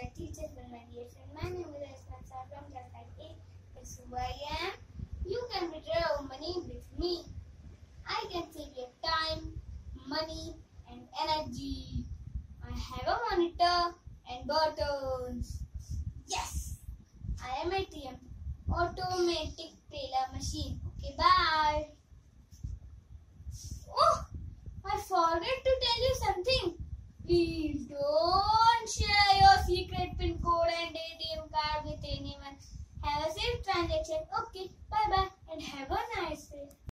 respected teachers and my dear friend. My name is Aayushman Sir from class 8. Guess who I am? You can withdraw money with me. I can save your time, money and energy. I have a monitor and buttons. Yes! I am ATM. Automatic transaction. Okay, bye bye and have a nice day.